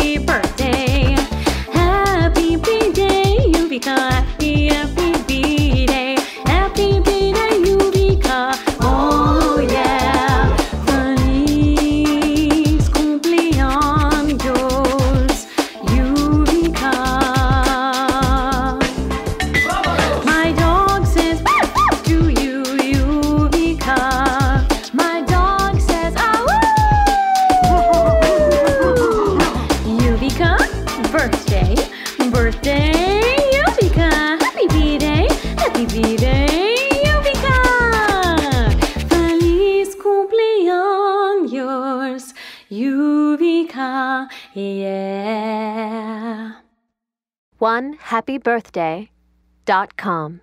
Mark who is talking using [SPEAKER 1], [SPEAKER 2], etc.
[SPEAKER 1] Happy birthday. Yuvika, birthday, birthday, Yuvika, happy birthday, happy birthday, Yuvika. Feliz cumpleaños, Yuvika, yeah.
[SPEAKER 2] One happy birthday dot com.